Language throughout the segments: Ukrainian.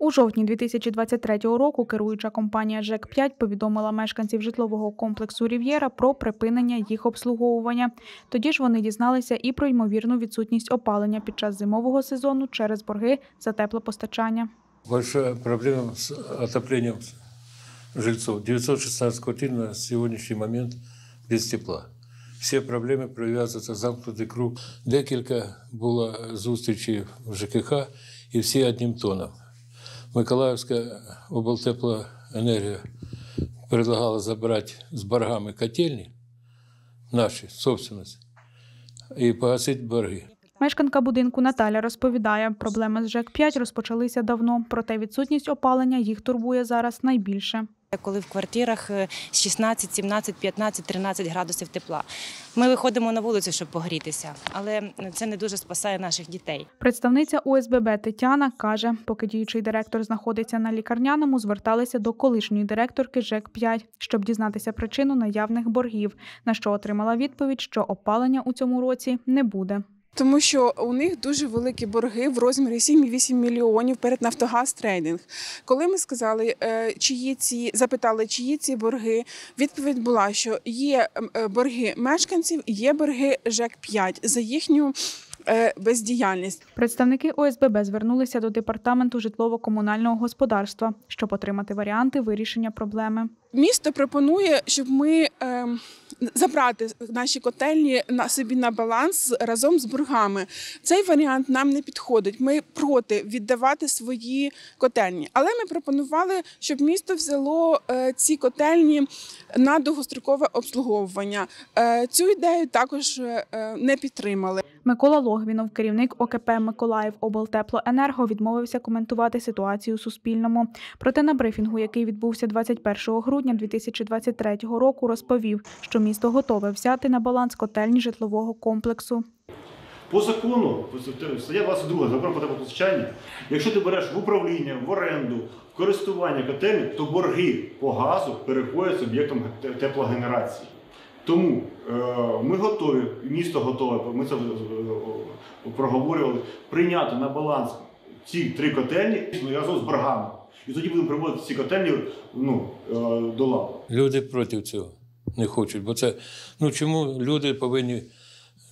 У жовтні 2023 року керуюча компанія ЖЕК-5 повідомила мешканців житлового комплексу Рів'єра про припинення їх обслуговування. Тоді ж вони дізналися і про ймовірну відсутність опалення під час зимового сезону через борги за теплопостачання. Большая проблема с отоплением жильцов. 916 квартир на сегодняшний момент без тепла. Всі проблеми прив'язуються замкнутий круг. Декілька було зустрічей в ЖКХ і всі одним тоном. Миколаївська облтеплоенергія предлагала забрати з боргами котельні наші, собственность, і погасити борги. Мешканка будинку Наталя розповідає, проблеми з ЖЕК-5 розпочалися давно, проте відсутність опалення їх турбує зараз найбільше. Коли в квартирах е, 16, 17, 15, 13 градусів тепла. Ми виходимо на вулицю, щоб погрітися, але це не дуже спасає наших дітей. Представниця ОСББ Тетяна каже, поки діючий директор знаходиться на лікарняному, зверталися до колишньої директорки ЖЕК-5, щоб дізнатися причину наявних боргів, на що отримала відповідь, що опалення у цьому році не буде. Тому що у них дуже великі борги в розмірі 7,8 мільйонів перед Нафтогаз Трейдинг. Коли ми сказали, чиї ці запитали, чиї ці борги, відповідь була, що є е, борги мешканців, є борги ЖЕК 5 за їхню е, бездіяльність. Представники ОСББ звернулися до департаменту житлово-комунального господарства, щоб отримати варіанти вирішення проблеми. Місто пропонує, щоб ми е, забрати наші котельні на собі на баланс разом з боргами. Цей варіант нам не підходить. Ми проти віддавати свої котельні. Але ми пропонували, щоб місто взяло е, ці котельні на довгострокове обслуговування. Е, цю ідею також е, не підтримали. Микола Логвінов, керівник ОКП Миколаїв облтеплоенерго, відмовився коментувати ситуацію Суспільному. Проте на брифінгу, який відбувся 21 грудня 2023 року, розповів, що місто готове взяти на баланс котельні житлового комплексу. По закону, стаття 22 закон про теплопостачання, якщо ти береш в управління, в оренду, в користування котельні, то борги по газу переходять суб'єктом теплогенерації. Тому е, ми готові, місто готове, ми це е, проговорювали, прийняти на баланс ці три котельні разом з боргами. І тоді будемо приводити ці котельні ну, е, до ладу. Люди проти цього не хочуть, бо це ну чому люди повинні.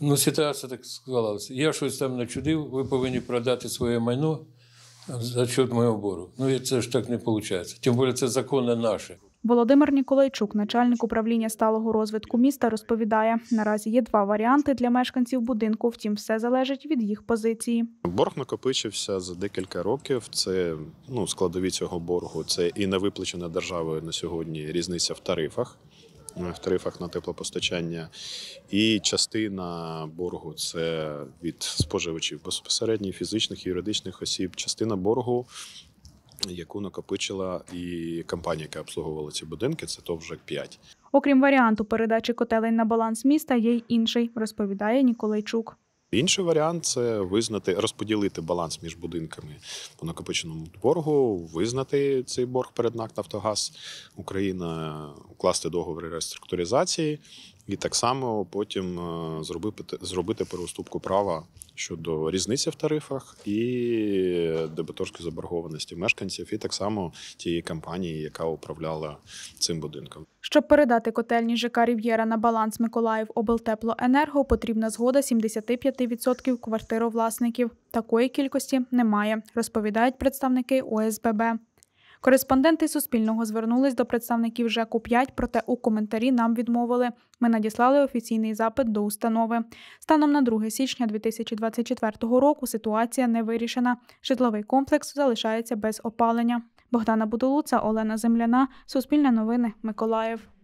Ну, ситуація так склалася. Я щось там начудив, ви повинні продати своє майно за счет моєго бору. Ну це ж так не виходить. Тим більше це законне наше. Володимир Ніколайчук, начальник управління сталого розвитку міста, розповідає: наразі є два варіанти для мешканців будинку, втім, все залежить від їх позиції. Борг накопичився за декілька років. Це ну складові цього боргу. Це і не виплачена державою на сьогодні різниця в тарифах. В тарифах на теплопостачання, і частина боргу це від споживачів безпосередньо фізичних і юридичних осіб. Частина боргу, яку накопичила і компанія, яка обслуговувала ці будинки, це ТОВ ЖЕК-5. Окрім варіанту передачі котелень на баланс міста, є й інший, розповідає Ніколайчук. Інший варіант це визнати, розподілити баланс між будинками по накопиченому боргу, визнати цей борг перед НАК «Нафтогаз Україна, укласти договори реструктуризації і так само потім е, зробити зробити переуступку права щодо різниці в тарифах і дебіторської заборгованості мешканців, і так само тієї компанії, яка управляла цим будинком. Щоб передати котельні ЖК Рів'єра на баланс Миколаїв облтеплоенерго, потрібна згода 75% квартировласників. Такої кількості немає, розповідають представники ОСББ. Кореспонденти Суспільного звернулись до представників ЖЕКу 5, проте у коментарі нам відмовили. Ми надіслали офіційний запит до установи. Станом на 2 січня 2024 року ситуація не вирішена. Житловий комплекс залишається без опалення. Богдана Будулуца, Олена Земляна, Суспільне новини, Миколаїв.